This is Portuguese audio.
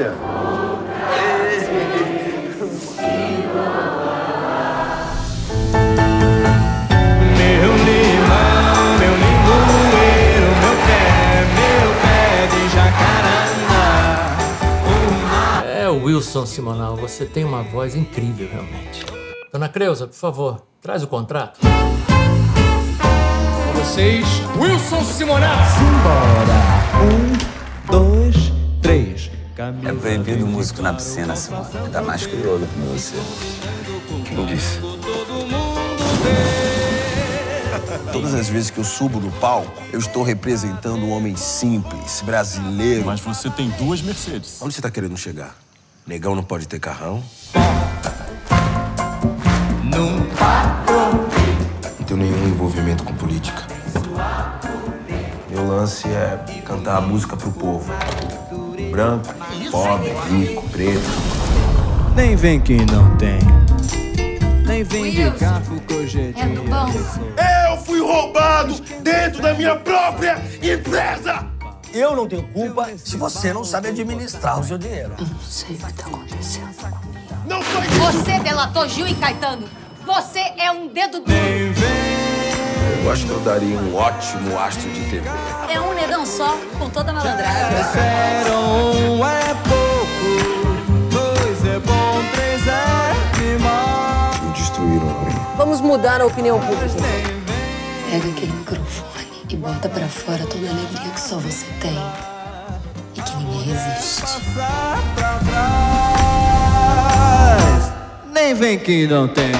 Olha. Meu limão, meu limoeiro, meu pé, meu pé de jacarandá. É, Wilson Simonal, você tem uma voz incrível, realmente. Dona Creuza, por favor, traz o contrato. Com vocês, Wilson Simonal. Um, dois. É proibido músico na piscina, Simone. Ainda mais crioulo como você. Quem disse? Todas as vezes que eu subo no palco, eu estou representando um homem simples, brasileiro. Mas você tem duas Mercedes. Onde você tá querendo chegar? Negão não pode ter carrão? Não tenho nenhum envolvimento com política. Meu lance é cantar a música pro povo. Branco, pobre, rico, preto. Nem vem que não tem. Nem vem de hoje é É do bom? Eu fui roubado dentro da minha própria empresa! Eu não tenho culpa se você não sabe administrar o seu dinheiro. Não sei o que tá acontecendo comigo. Não foi isso! Você delatou Gil e Caetano. Você é um dedo duro. Eu acho que eu daria um ótimo astro de TV. É um negão só, com toda a malandragem. Disseram um é pouco, dois é bom, três é demais. Me destruíram. Vamos mudar a opinião pública. Pega aquele microfone e bota pra fora toda a alegria que só você tem. E que ninguém resiste. Nem vem que não tem.